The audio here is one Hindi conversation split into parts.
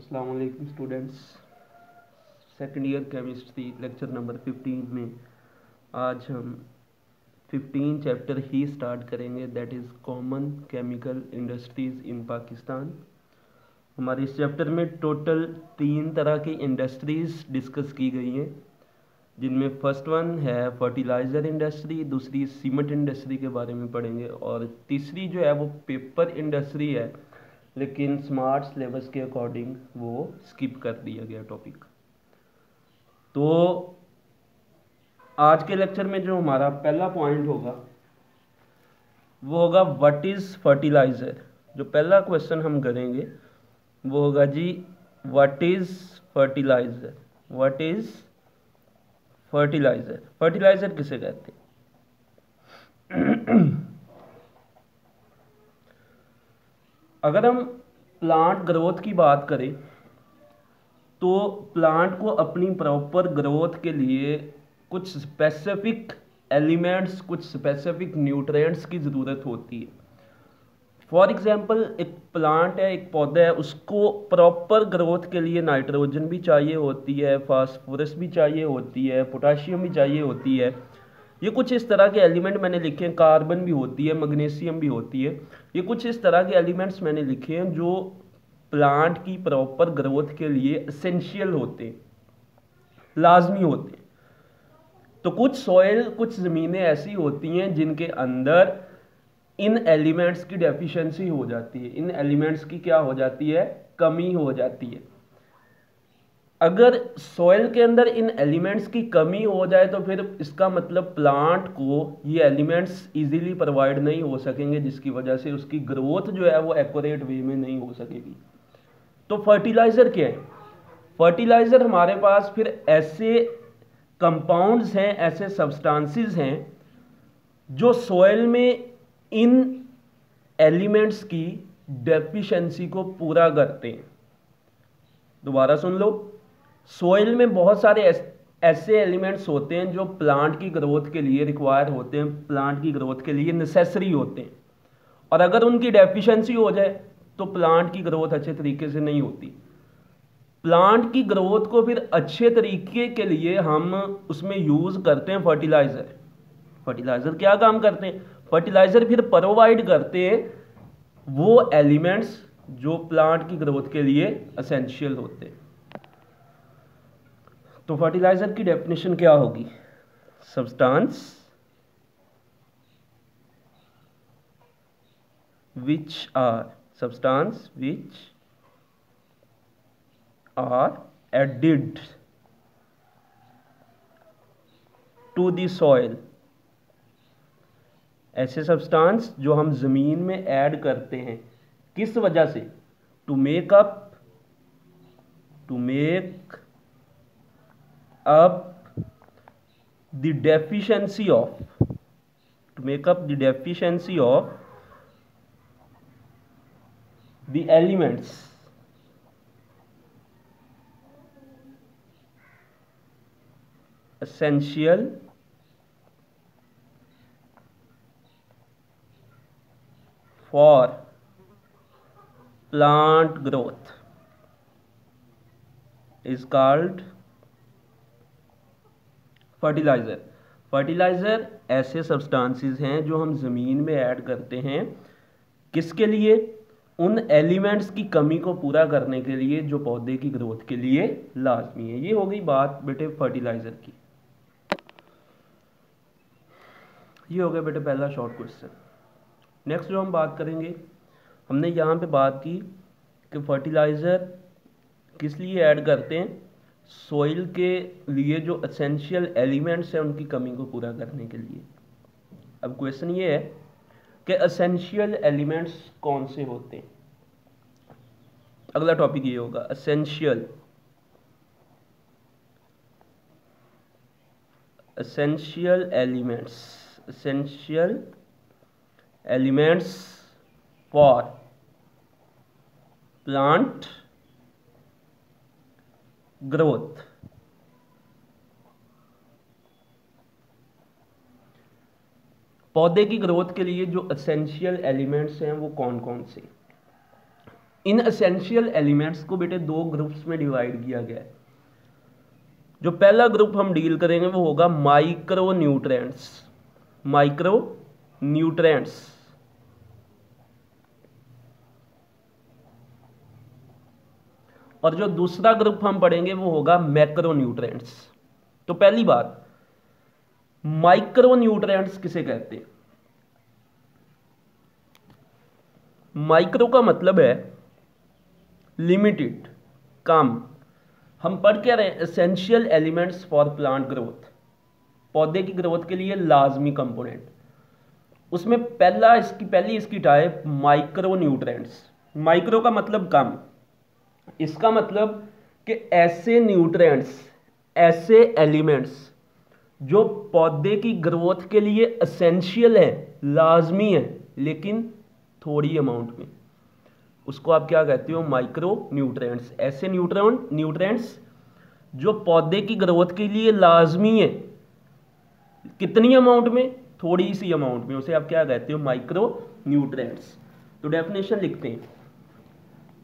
अस्सलाम वालेकुम students second year chemistry lecture number 15 में आज हम 15 चैप्टर ही स्टार्ट करेंगे that is common chemical industries in Pakistan हमारे इस चैप्टर में टोटल तीन तरह की इंडस्ट्रीज़ डिस्कस की गई हैं, जिनमें फ़र्स्ट वन है फर्टिलाइज़र इंडस्ट्री दूसरी सीमेंट इंडस्ट्री के बारे में पढ़ेंगे, और तीसरी जो है वो पेपर इंडस्ट्री है लेकिन स्मार्ट सिलेबस के अकॉर्डिंग वो स्किप कर दिया गया टॉपिक तो आज के लेक्चर में जो हमारा पहला पॉइंट होगा, वो होगा व्हाट इज़ फर्टिलाइज़र जो पहला क्वेश्चन हम करेंगे, वो होगा जी what is fertiliser what is fertiliser fertiliser किसे कहते हैं? अगर हम प्लांट ग्रोथ की बात करें तो प्लांट को अपनी प्रॉपर ग्रोथ के लिए कुछ स्पेसिफिक एलिमेंट्स कुछ स्पेसिफिक न्यूट्रिएंट्स की ज़रूरत होती है। फॉर एग्ज़ाम्पल एक प्लांट है, एक पौधा है, उसको प्रॉपर ग्रोथ के लिए नाइट्रोजन भी चाहिए होती है फास्फोरस भी चाहिए होती है पोटाशियम भी चाहिए होती है। ये कुछ इस तरह के एलिमेंट मैंने लिखे हैं। कार्बन भी होती है, मैग्नीशियम भी होती है। ये कुछ इस तरह के एलिमेंट्स मैंने लिखे हैं जो प्लांट की प्रॉपर ग्रोथ के लिए असेंशियल होते हैं लाजमी होते हैं। तो कुछ सॉइल कुछ ज़मीनें ऐसी होती हैं जिनके अंदर इन एलिमेंट्स की डेफिशिएंसी हो जाती है। इन एलिमेंट्स की क्या हो जाती है? कमी हो जाती है। अगर सॉइल के अंदर इन एलिमेंट्स की कमी हो जाए तो फिर इसका मतलब प्लांट को ये एलिमेंट्स इजीली प्रोवाइड नहीं हो सकेंगे, जिसकी वजह से उसकी ग्रोथ जो है वो एक्यूरेट वे में नहीं हो सकेगी। तो फर्टिलाइज़र क्या है? फर्टिलाइज़र हमारे पास फिर ऐसे कंपाउंड्स हैं, ऐसे सब्सटेंसेस हैं, जो सॉइल में इन एलिमेंट्स की डेफिशिएंसी को पूरा करते हैं। दोबारा सुन लो। सोइल में बहुत सारे ऐसे एलिमेंट्स होते हैं जो प्लांट की ग्रोथ के लिए रिक्वायर होते हैं प्लांट की ग्रोथ के लिए नेसेसरी होते हैं। और अगर उनकी डेफिशिएंसी हो जाए तो प्लांट की ग्रोथ अच्छे तरीके से नहीं होती। प्लांट की ग्रोथ को फिर अच्छे तरीके के लिए हम उसमें यूज़ करते हैं फर्टिलाइज़र फर्टिलाइज़र क्या काम करते हैं? फर्टिलाइज़र फिर प्रोवाइड करते हैं वो एलिमेंट्स जो प्लांट की ग्रोथ के लिए असेंशियल होते हैं। तो फर्टिलाइज़र की डेफिनेशन क्या होगी? Substance which are substance which are added to the soil ऐसे सब्सटेंस जो हम ज़मीन में ऐड करते हैं, किस वजह से? To make up to make up the deficiency of to make up the deficiency of the elements. Essential for plant growth is called fertiliser. Fertiliser ऐसे सब्सटेंसेस हैं जो हम ज़मीन में ऐड करते हैं। किसके लिए? उन एलिमेंट्स की कमी को पूरा करने के लिए जो पौधे की ग्रोथ के लिए लाजमी है। ये हो गई बात बेटे फर्टिलाइज़र की। ये हो गया बेटे पहला शॉर्ट क्वेश्चन नेक्स्ट जो हम बात करेंगे, हमने यहाँ पे बात की कि फर्टिलाइज़र किस लिए ऐड करते हैं। सोइल के लिए जो असेंशियल एलिमेंट्स हैं, उनकी कमी को पूरा करने के लिए। अब क्वेश्चन ये है कि असेंशियल एलिमेंट्स कौन से होते हैं? अगला टॉपिक ये होगा essential essential elements essential elements for plant growth. पौधे की ग्रोथ के लिए जो असेंशियल एलिमेंट्स हैं वो कौन कौन से? इन असेंशियल एलिमेंट्स को बेटे दो ग्रुप्स में डिवाइड किया गया है। जो पहला ग्रुप हम डील करेंगे वो होगा माइक्रो न्यूट्रेंट्स माइक्रो न्यूट्रेंट्स और जो दूसरा ग्रुप हम पढ़ेंगे वो होगा मैक्रो न्यूट्रेंट्स तो पहली बात माइक्रो न्यूट्रेंट्स किसे कहते हैं? माइक्रो का मतलब है लिमिटेड कम. हम पढ़ क्या रहे हैं? Essential elements for plant growth पौधे की ग्रोथ के लिए लाजमी कंपोनेंट उसमें पहला इसकी, पहली इसकी टाइप माइक्रो न्यूट्रेंट्स माइक्रो का मतलब कम. इसका मतलब कि ऐसे न्यूट्रेंट्स ऐसे एलिमेंट्स जो पौधे की ग्रोथ के लिए असेंशियल है, लाजमी है, लेकिन थोड़ी अमाउंट में। उसको आप क्या कहते हो? माइक्रो न्यूट्रेंट्स ऐसे न्यूट्रॉन न्यूट्रेंट्स जो पौधे की ग्रोथ के लिए लाजमी है। कितनी अमाउंट में? थोड़ी सी अमाउंट में। उसे आप क्या कहते हो? माइक्रो न्यूट्रेंट्स तो डेफिनेशन लिखते हैं।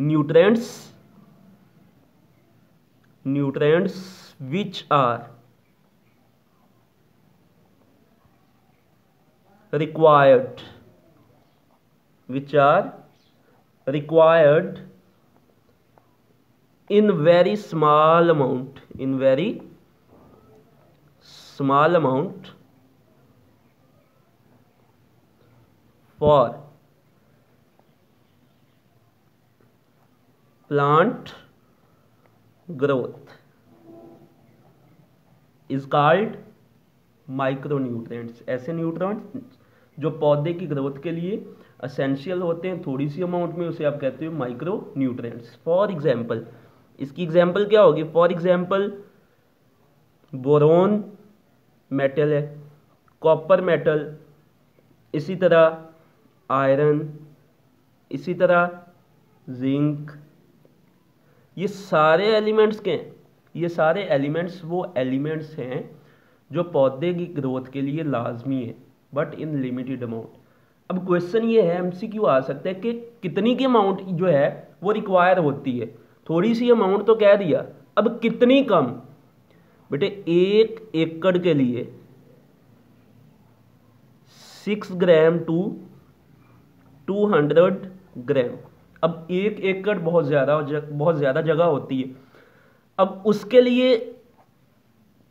Nutrients nutrients which are required which are required in very small amount in very small amount for plant growth. Is called micronutrients ऐसे न्यूट्रॉन्स जो पौधे की ग्रोथ के लिए असेंशियल होते हैं, थोड़ी सी अमाउंट में उसे आप कहते हो माइक्रो न्यूट्रेंट्स फॉर एग्ज़ाम्पल इसकी एग्ज़ाम्पल क्या होगी? फॉर एग्ज़ाम्पल बोरोन मेटल है कॉपर मेटल इसी तरह आयरन इसी तरह जिंक ये सारे एलिमेंट्स के हैं। ये सारे एलिमेंट्स वो एलिमेंट्स हैं जो पौधे की ग्रोथ के लिए लाजमी है बट इन लिमिटेड अमाउंट अब क्वेश्चन ये है एमसीक्यू आ सकता है कि कितनी की अमाउंट जो है, वो रिक्वायर होती है। थोड़ी सी अमाउंट तो कह दिया, अब कितनी कम? बेटे, एक एकड़ के लिए six gram to two hundred gram अब एक एकड़ बहुत ज़्यादा बहुत ज़्यादा जगह होती है। अब उसके लिए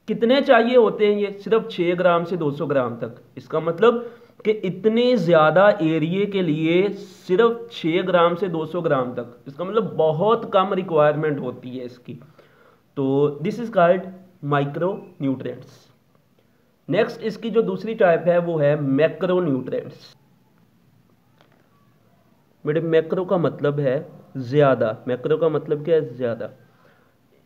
कितने चाहिए होते हैं ये? सिर्फ़ छः ग्राम से 200 ग्राम तक। इसका मतलब कि इतने ज़्यादा एरिए के लिए सिर्फ़ छः ग्राम से 200 ग्राम तक। इसका मतलब बहुत कम रिक्वायरमेंट होती है इसकी। तो this is called micro nutrients next इसकी जो दूसरी टाइप है, वो है मैक्रो न्यूट्रेंट्स मेरे मैक्रो का मतलब है ज़्यादा। मैक्रो का मतलब क्या है? ज़्यादा।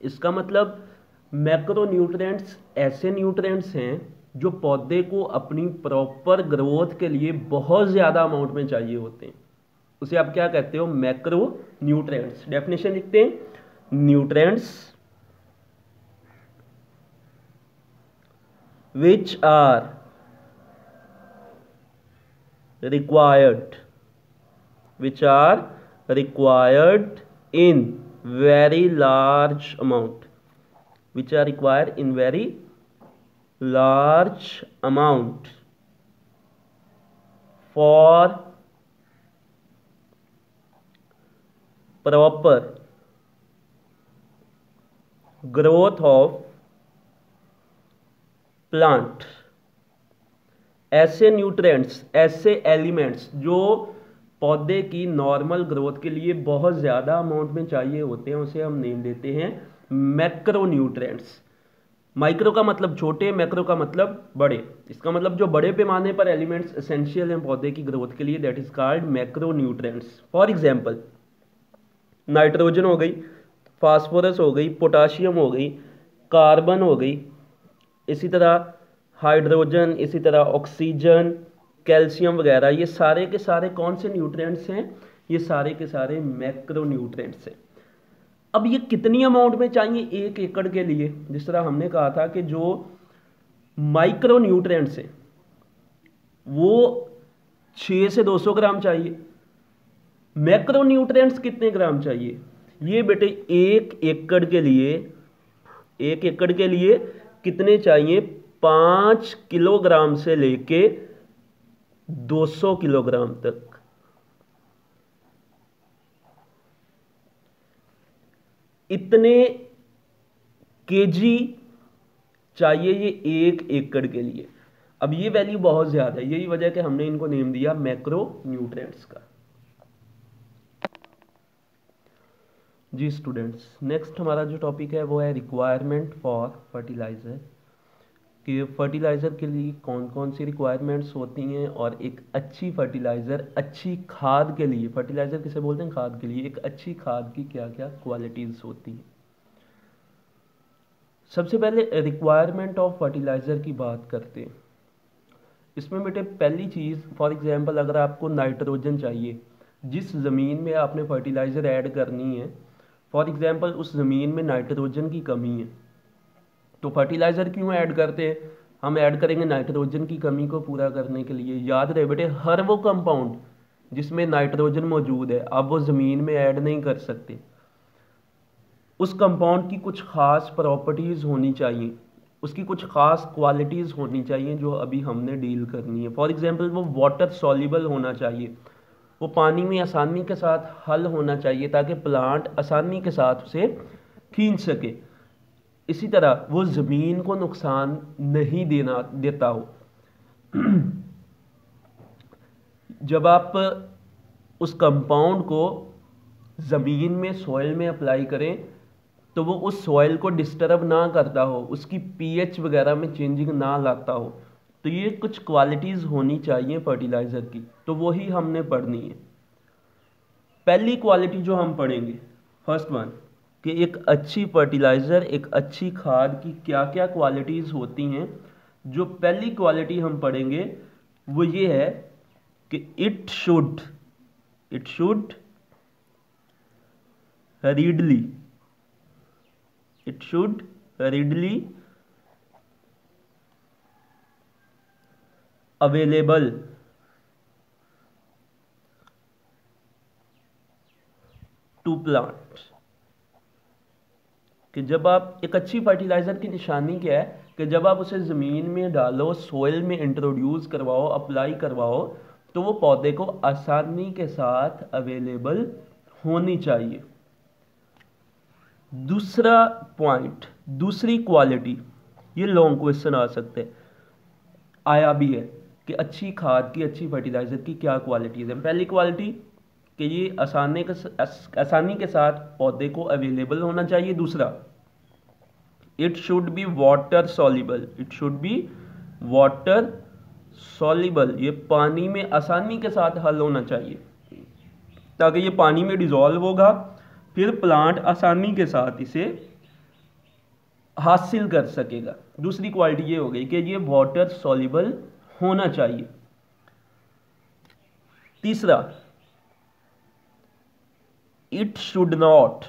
इसका मतलब मैक्रो न्यूट्रेंट्स ऐसे न्यूट्रेंट्स हैं जो पौधे को अपनी प्रॉपर ग्रोथ के लिए बहुत ज़्यादा अमाउंट में चाहिए होते हैं। उसे आप क्या कहते हो? मैक्रो न्यूट्रेंट्स डेफिनेशन लिखते हैं। Nutrients which are required which are required in very large amount which are required in very large amount for proper growth of plant ऐसे न्यूट्रेंट्स ऐसे एलिमेंट्स जो पौधे की नॉर्मल ग्रोथ के लिए बहुत ज़्यादा अमाउंट में चाहिए होते हैं, उसे हम नेम देते हैं मैक्रो न्यूट्रेंट्स माइक्रो का मतलब छोटे मैक्रो का मतलब बड़े. इसका मतलब जो बड़े पैमाने पर एलिमेंट्स एसेंशियल हैं पौधे की ग्रोथ के लिए that is called macro nutrients for example nitrogen हो गई फास्फोरस हो गई पोटाशियम हो गई कार्बन हो गई. इसी तरह हाइड्रोजन इसी तरह ऑक्सीजन कैल्शियम वगैरह, ये सारे के सारे कौन से न्यूट्रिएंट्स हैं? ये सारे के सारे मैक्रो न्यूट्रिएंट्स हैं। अब ये कितनी अमाउंट में चाहिए एक एकड़ के लिए? जिस तरह हमने कहा था कि जो माइक्रो न्यूट्रिएंट्स हैं, वो छः से 200 ग्राम चाहिए। मैक्रो न्यूट्रिएंट्स कितने ग्राम चाहिए? ये बेटे एक एकड़ के लिए, एक एकड़ के लिए कितने चाहिए? पाँच किलोग्राम से लेके 200 किलोग्राम तक। इतने केजी चाहिए ये एक एकड़ के लिए। अब ये वैल्यू बहुत ज़्यादा है, यही वजह कि हमने इनको नेम दिया मैक्रो न्यूट्रिएंट्स का। जी स्टूडेंट्स नेक्स्ट हमारा जो टॉपिक है वो है रिक्वायरमेंट फॉर फर्टिलाइज़र कि फर्टिलाइज़र के लिए कौन कौन सी रिक्वायरमेंट्स होती हैं और एक अच्छी फर्टिलाइज़र अच्छी खाद के लिए फर्टिलाइज़र किसे बोलते हैं? खाद के लिए एक अच्छी खाद की क्या क्या क्वालिटीज़ होती हैं? सबसे पहले रिक्वायरमेंट ऑफ़ फर्टिलाइज़र की बात करते हैं। इसमें बेटे पहली चीज़ फॉर एग्जांपल अगर आपको नाइट्रोजन चाहिए, जिस ज़मीन में आपने फर्टिलाइज़र ऐड करनी है फॉर एग्जांपल उस ज़मीन में नाइट्रोजन की कमी है तो फर्टिलाइज़र क्यों ऐड करते? हैं हम ऐड करेंगे नाइट्रोजन की कमी को पूरा करने के लिए। याद रहे बेटे, हर वो कंपाउंड जिसमें नाइट्रोजन मौजूद है आप वो ज़मीन में ऐड नहीं कर सकते। उस कंपाउंड की कुछ ख़ास प्रॉपर्टीज़ होनी चाहिए। उसकी कुछ ख़ास क्वालिटीज़ होनी चाहिए जो अभी हमने डील करनी है। फॉर एग्ज़ाम्पल वो वाटर सॉल्यूबल होना चाहिए। वो पानी में आसानी के साथ हल होना चाहिए ताकि प्लांट आसानी के साथ उसे खींच सके। इसी तरह वो ज़मीन को नुकसान नहीं देना, देता हो। जब आप उस कंपाउंड को ज़मीन में सॉइल में अप्लाई करें तो वो उस सॉइल को डिस्टर्ब ना करता हो, उसकी पीएच वगैरह में चेंजिंग ना लाता हो तो ये कुछ क्वालिटीज़ होनी चाहिए फर्टिलाइज़र की तो वही हमने पढ़नी है। पहली क्वालिटी जो हम पढ़ेंगे फ़र्स्ट वन कि एक अच्छी फर्टिलाइज़र एक अच्छी खाद की क्या क्या क्वालिटीज़ होती हैं, जो पहली क्वालिटी हम पढ़ेंगे, वो ये है कि it should it should readily it should readily available to plant कि जब आप एक अच्छी फर्टिलाइज़र की निशानी क्या है कि जब आप उसे ज़मीन में डालो सोइल में इंट्रोड्यूस करवाओ अप्लाई करवाओ तो वो पौधे को आसानी के साथ अवेलेबल होनी चाहिए। दूसरा पॉइंट दूसरी क्वालिटी ये लॉन्ग क्वेश्चन आ सकते हैं। आया भी है कि अच्छी खाद की, अच्छी फर्टिलाइज़र की क्या क्वालिटीज़ है। पहली क्वालिटी कि ये आसानी के आसानी के साथ पौधे को अवेलेबल होना चाहिए। दूसरा it should be water soluble it should be water soluble ये पानी में आसानी के साथ हल होना चाहिए। ताकि ये पानी में डिजॉल्व होगा, फिर प्लांट आसानी के साथ इसे हासिल कर सकेगा। दूसरी क्वालिटी ये हो गई कि ये वाटर सॉलिबल होना चाहिए। तीसरा it should not.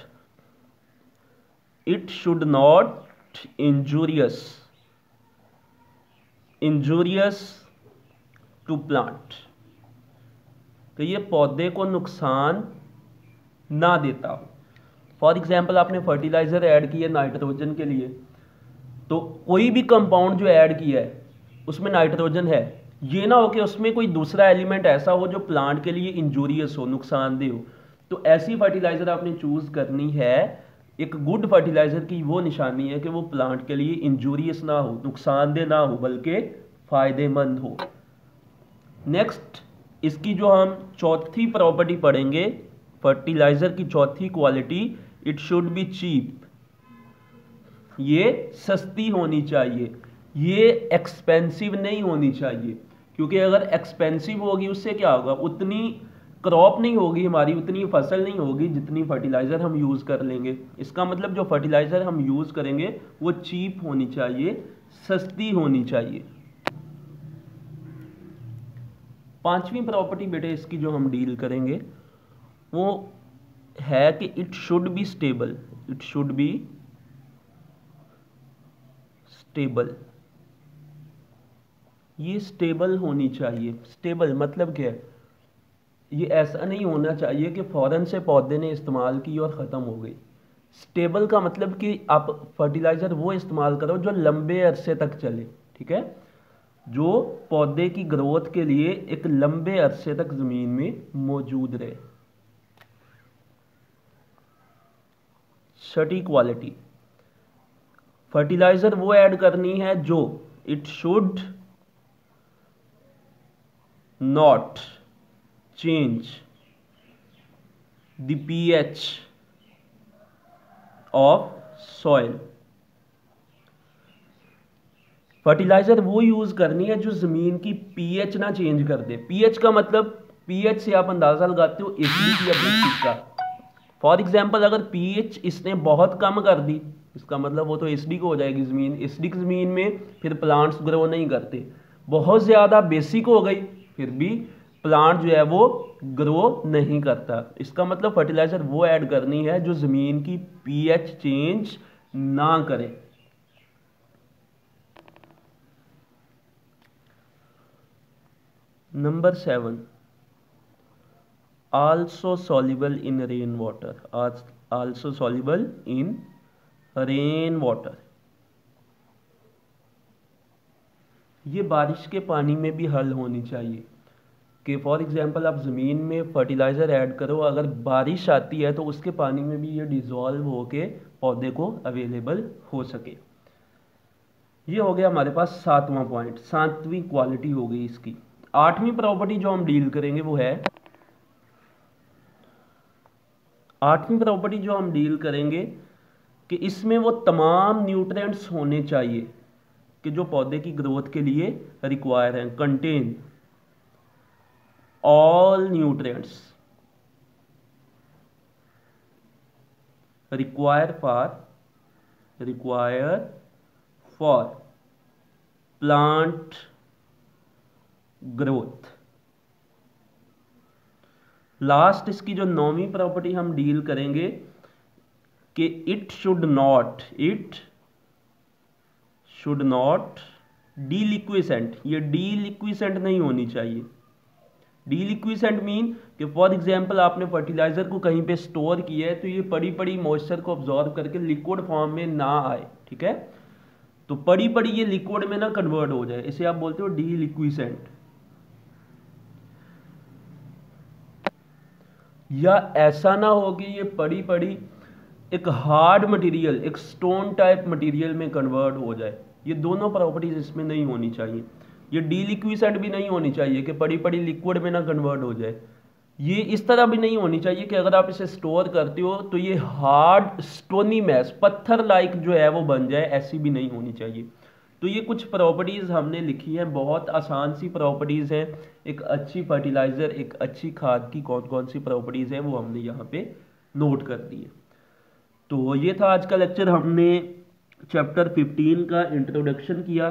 It should not injurious. Injurious to plant. तो ये पौधे को नुकसान ना देता हो। फॉर एग्ज़ाम्पल आपने फर्टिलाइज़र ऐड किया नाइट्रोजन के लिए। तो कोई भी कंपाउंड जो ऐड किया है, उसमें नाइट्रोजन है। ये ना हो कि उसमें कोई दूसरा एलिमेंट ऐसा हो जो प्लांट के लिए इंजूरियस हो, नुकसानदेह हो। तो ऐसी फर्टिलाइज़र आपने चूज़ करनी है, एक गुड फर्टिलाइज़र की वो निशानी है कि वो प्लांट के लिए इंजूरियस ना हो, नुकसानदेह ना हो, बल्कि फ़ायदेमंद हो। नेक्स्ट इसकी जो हम चौथी प्रॉपर्टी पढ़ेंगे फर्टिलाइज़र की चौथी quality it should be cheap ये सस्ती होनी चाहिए, ये एक्सपेंसिव नहीं होनी चाहिए, क्योंकि अगर एक्सपेंसिव होगी, उससे क्या होगा? उतनी क्रॉप नहीं होगी हमारी, उतनी फ़सल नहीं होगी जितनी फर्टिलाइज़र हम यूज़ कर लेंगे। इसका मतलब जो फर्टिलाइज़र हम यूज़ करेंगे, वो चीप होनी चाहिए, सस्ती होनी चाहिए। पांचवी प्रॉपर्टी बेटे इसकी जो हम डील करेंगे, वो है कि it should be stable it should be stable ये स्टेबल होनी चाहिए। स्टेबल मतलब क्या है? ये ऐसा नहीं होना चाहिए कि फ़ौरन से पौधे ने इस्तेमाल की और ख़त्म हो गई। स्टेबल का मतलब कि आप फर्टिलाइज़र वो इस्तेमाल करो जो लंबे अरसे तक चले, ठीक है? जो पौधे की ग्रोथ के लिए एक लंबे अरसे तक ज़मीन में मौजूद रहे। छठी क्वालिटी फर्टिलाइज़र वो ऐड करनी है जो it should not change the pH of soil fertiliser वो यूज़ करनी है जो ज़मीन की पीएच ना चेंज कर दे। पीएच का मतलब पीएच से आप अंदाज़ा लगाते हो बेसिक का फॉर एग्ज़ाम्पल अगर पीएच इसने बहुत कम कर दी, इसका मतलब वो तो एसिडिक हो जाएगी ज़मीन। एसिडिक ज़मीन में फिर प्लांट्स ग्रो नहीं करते। बहुत ज़्यादा बेसिक हो गई, फिर भी प्लांट जो है वो ग्रो नहीं करता। इसका मतलब फर्टिलाइज़र वो ऐड करनी है जो ज़मीन की पीएच चेंज ना करे। Number seven also soluble in rain water also soluble in rain water ये बारिश के पानी में भी हल होनी चाहिए। कि फॉर एग्ज़ाम्पल आप ज़मीन में फर्टिलाइज़र ऐड करो, अगर बारिश आती है तो उसके पानी में भी ये डिज़ोल्व होके पौधे को अवेलेबल हो सके। ये हो गया हमारे पास सातवां पॉइंट सातवीं क्वालिटी हो गई इसकी। आठवीं प्रॉपर्टी जो हम डील करेंगे, वो है, आठवीं प्रॉपर्टी जो हम डील करेंगे कि इसमें वो तमाम न्यूट्रिएंट्स होने चाहिए कि जो पौधे की ग्रोथ के लिए रिक्वायर हैं contain all nutrients require for require for plant growth last इसकी जो नौवीं प्रॉपर्टी हम डील करेंगे कि it should not it should not deliquescent ये डीलिक्विसेंट नहीं होनी चाहिए। डीलिक्विसेंट मीन कि फॉर एग्जांपल आपने फर्टिलाइज़र को कहीं पे स्टोर किया है तो ये पड़ी पड़ी मॉइस्चर को ऑब्जॉर्व करके लिक्विड फॉर्म में ना आए, ठीक है? तो पड़ी पड़ी ये लिक्विड में ना कन्वर्ट हो जाए, इसे आप बोलते हो डीलिक्विसेंट या ऐसा ना हो कि ये पड़ी पड़ी एक हार्ड मटेरियल एक स्टोन टाइप मटेरियल में कन्वर्ट हो जाए, ये दोनों प्रॉपर्टीज़ इसमें नहीं होनी चाहिए। ये डीलिक्विसेंट भी नहीं होनी चाहिए कि पड़ी पड़ी लिक्विड में ना कन्वर्ट हो जाए। ये इस तरह भी नहीं होनी चाहिए कि अगर आप इसे स्टोर करते हो तो ये हार्ड स्टोनी मैस पत्थर लाइक जो है, वो बन जाए, ऐसी भी नहीं होनी चाहिए। तो ये कुछ प्रॉपर्टीज़ हमने लिखी हैं, बहुत आसान सी प्रॉपर्टीज़ हैं। एक अच्छी फर्टिलाइज़र एक अच्छी खाद की कौन कौन सी प्रॉपर्टीज़ हैं, वो हमने यहाँ पे नोट कर दी है। तो ये था आज का लेक्चर हमने चैप्टर 15 का इंट्रोडक्शन किया।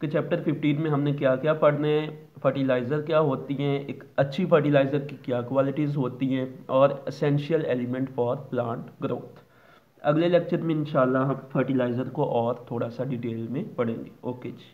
कि चैप्टर 15 में हमने क्या क्या पढ़ने हैं फर्टिलाइज़र क्या होती हैं, एक अच्छी फर्टिलाइज़र की क्या क्वालिटीज़ होती हैं, और essential element for plant growth अगले लेक्चर में इंशाल्लाह हम फर्टिलाइज़र को और थोड़ा सा डिटेल में पढ़ेंगे। ओके जी।